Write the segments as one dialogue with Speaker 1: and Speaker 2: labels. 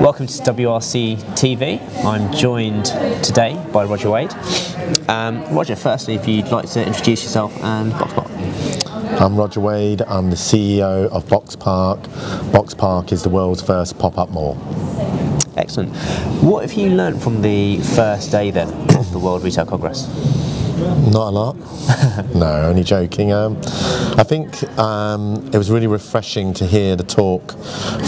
Speaker 1: Welcome to WRC TV. I'm joined today by Roger Wade. Um, Roger, firstly, if you'd like to introduce yourself and BoxPark.
Speaker 2: I'm Roger Wade. I'm the CEO of BoxPark. Box Park is the world's first pop-up mall.
Speaker 1: Excellent. What have you learned from the first day then of the World Retail Congress?
Speaker 2: Not a lot. no, only joking. Um, I think um, it was really refreshing to hear the talk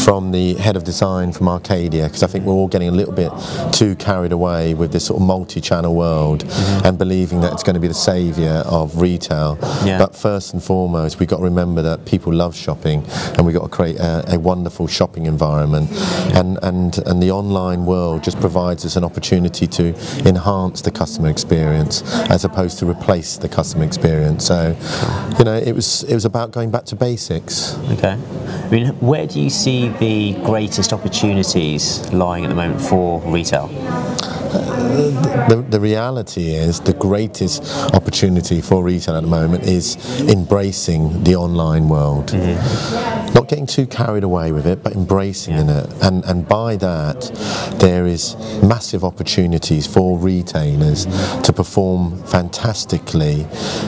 Speaker 2: from the head of design from Arcadia because I think we're all getting a little bit too carried away with this sort of multi-channel world mm-hmm. and believing that it's going to be the saviour of retail. Yeah. But first and foremost, we've got to remember that people love shopping and we've got to create a, a wonderful shopping environment. And, and, and the online world just provides us an opportunity to enhance the customer experience as opposed opposed to replace the customer experience. So, you know, it was it was about going back to basics.
Speaker 1: Okay. I mean, where do you see the greatest opportunities lying at the moment for retail?
Speaker 2: The, the reality is the greatest opportunity for retail at the moment is embracing the online world. Mm-hmm. Not getting too carried away with it, but embracing yeah. it. And, and by that, there is massive opportunities for retailers mm-hmm. to perform fantastically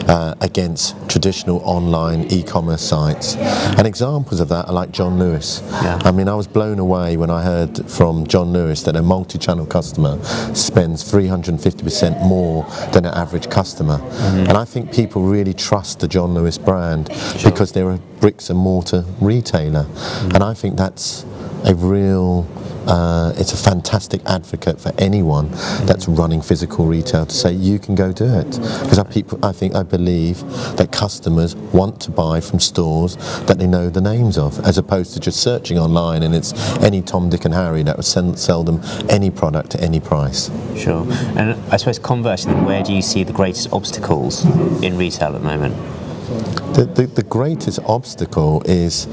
Speaker 2: uh, against traditional online e-commerce sites. And examples of that are like John Lewis. Yeah. I mean, I was blown away when I heard from John Lewis that a multi-channel customer spends 350% more than an average customer. Mm-hmm. And I think people really trust the John Lewis brand sure. because they're a bricks and mortar retailer. Mm-hmm. And I think that's a real uh, it's a fantastic advocate for anyone that's running physical retail to say you can go do it because I, people, I think I believe that customers want to buy from stores that they know the names of as opposed to just searching online and it's any Tom, Dick and Harry that would send, sell them any product at any price.
Speaker 1: Sure. And I suppose conversely, where do you see the greatest obstacles in retail at the moment?
Speaker 2: The, the, the, greatest obstacle is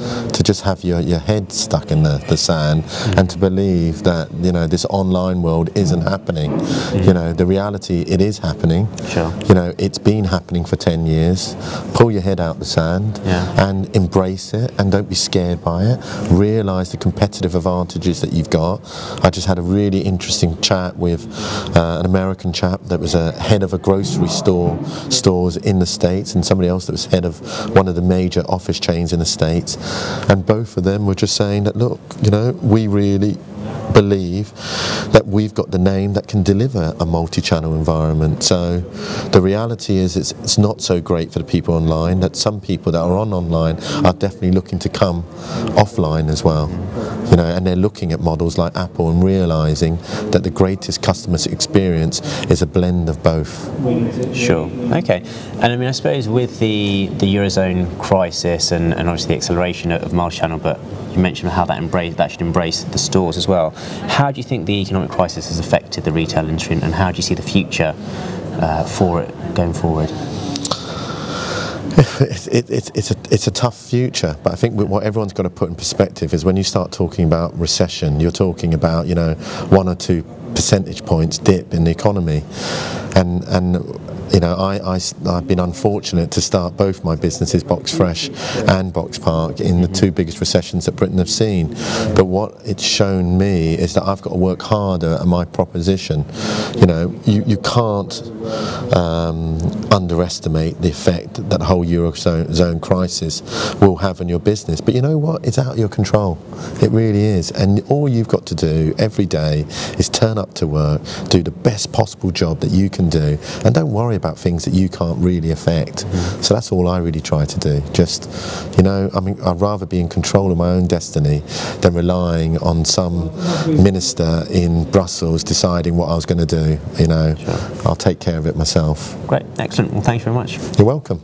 Speaker 2: just have your, your head stuck in the, the sand mm. and to believe that you know this online world isn't happening. Mm. You know the reality it is happening. Sure. You know it's been happening for ten years. Pull your head out the sand yeah. and embrace it and don't be scared by it. Realise the competitive advantages that you've got. I just had a really interesting chat with uh, an American chap that was a head of a grocery store stores in the States and somebody else that was head of one of the major office chains in the States. And both of them were just saying that, look, you know, we really believe that we've got the name that can deliver a multi-channel environment. So the reality is it's, it's not so great for the people online, that some people that are on online are definitely looking to come offline as well. You know, and they're looking at models like Apple and realizing that the greatest customer experience is a blend of both.
Speaker 1: Sure. Okay. And I mean, I suppose with the, the Eurozone crisis and, and obviously the acceleration of multi-channel, but you mentioned how that embrace that should embrace the stores as well. How do you think the economic crisis has affected the retail industry, and how do you see the future uh, for it going forward?
Speaker 2: It's, it, it, it's, a, it's a tough future, but I think what everyone's got to put in perspective is when you start talking about recession, you're talking about you know one or two percentage points dip in the economy, and and you know, I, I, have been unfortunate to start both my businesses, Box Fresh and Box Park, in the two biggest recessions that Britain have seen. But what it's shown me is that I've got to work harder at my proposition. You know, you, you can't um, underestimate the effect that the whole Eurozone crisis will have on your business. But you know what? It's out of your control. It really is. And all you've got to do every day is turn up to work, do the best possible job that you can do, and don't worry worry about things that you can't really affect. Mm. So that's all I really try to do. Just, you know, I mean, I'd rather be in control of my own destiny than relying on some minister in Brussels deciding what I was going to do. You know, sure. I'll take care of it myself.
Speaker 1: Great, excellent. Well, thanks very much.
Speaker 2: You're welcome.